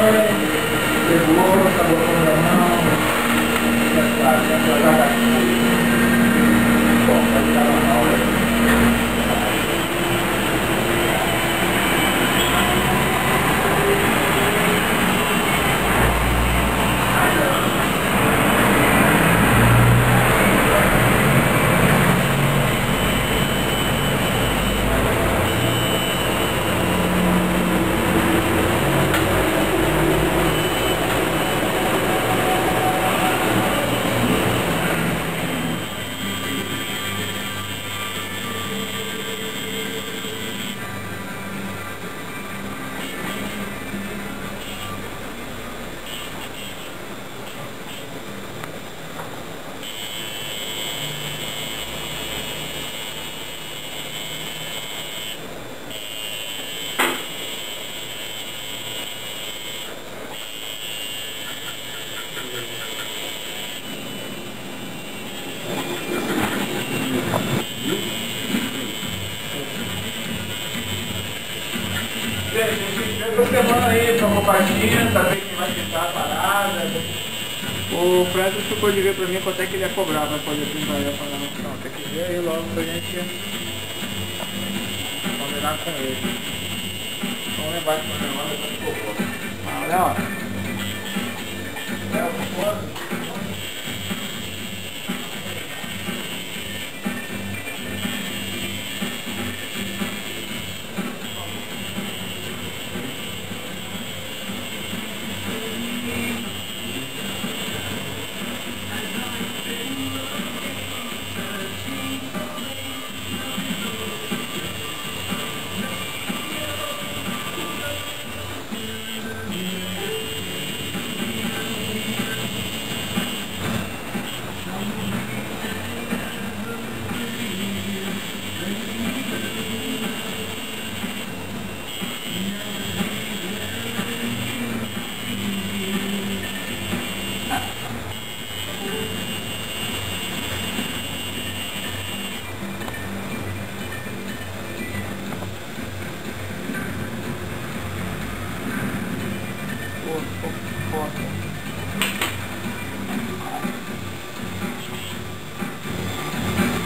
The está of the Mountain, the está. Essa semana aí, trocou patina, tá vendo que vai pintar a parada. O Fred ficou de ver pra mim quanto é que ele ia cobrar pra poder pintar aí a parada. Não, tem que ver aí logo pra gente combinar com ele. Vamos levar esse negócio e Ah, olha lá.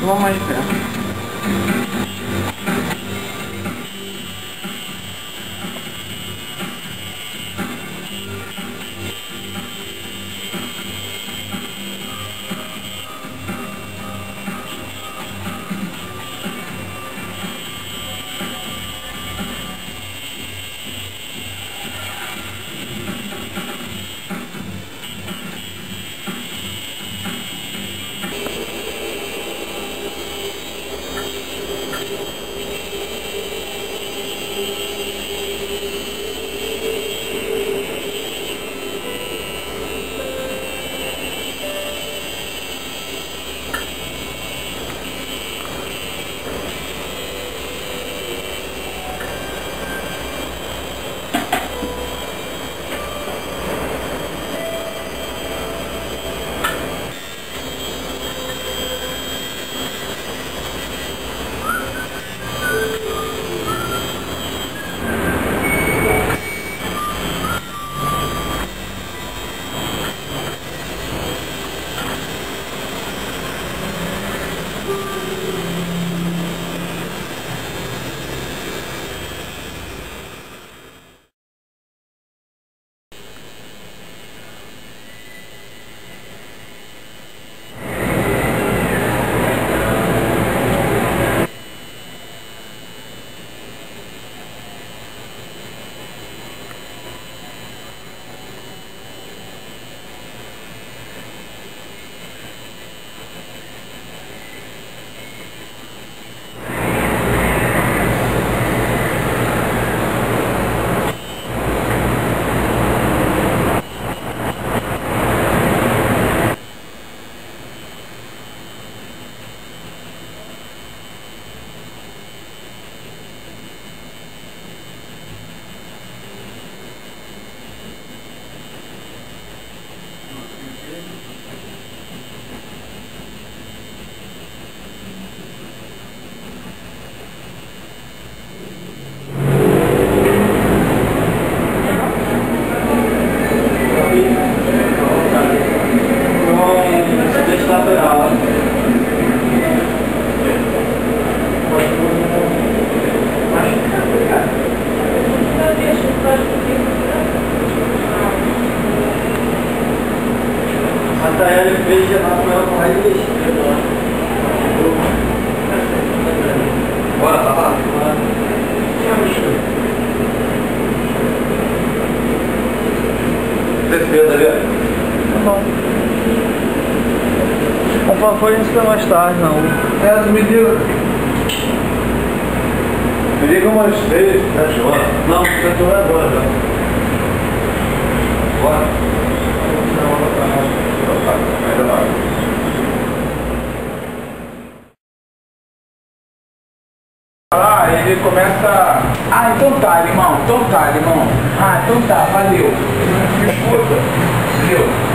Vamos mais perto. Isso mais tarde, não. É, me diga. Me diga umas três, sete horas. Não, sete horas agora já. Bora. Ainda mais. Ah, ele começa. Ah, então tá, irmão. Então tá, irmão. Ah, então tá, valeu. Escuta. Valeu.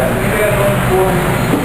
Filmar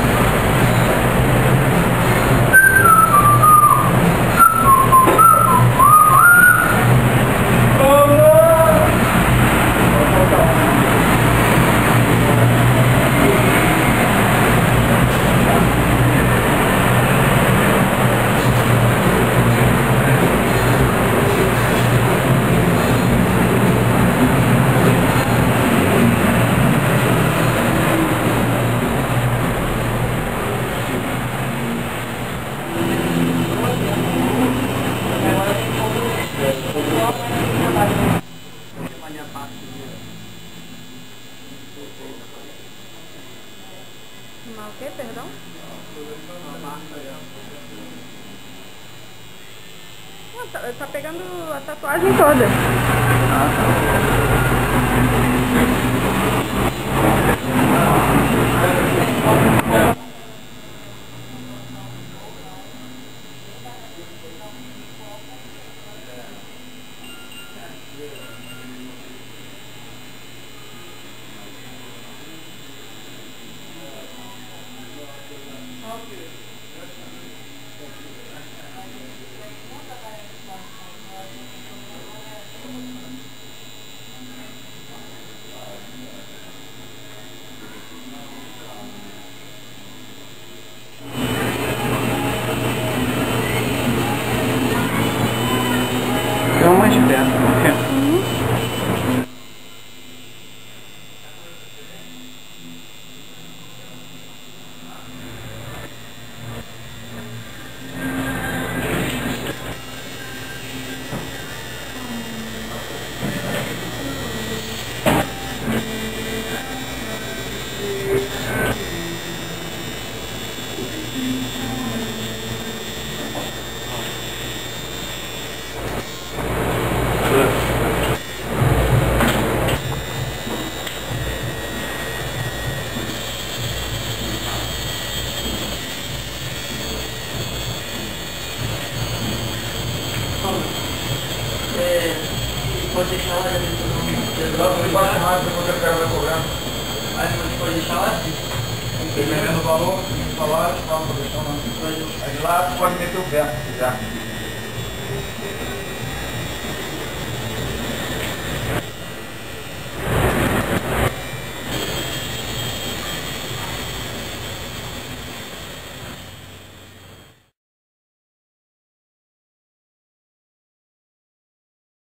Não, tá, tá pegando a tatuagem toda. Então mais perto, porque... Pode deixar lá dentro do nome. Logo debaixo depois. Aí pode deixar lá? Dependendo do valor, falar, fala pra deixar lá. Aí lá pode meter o já.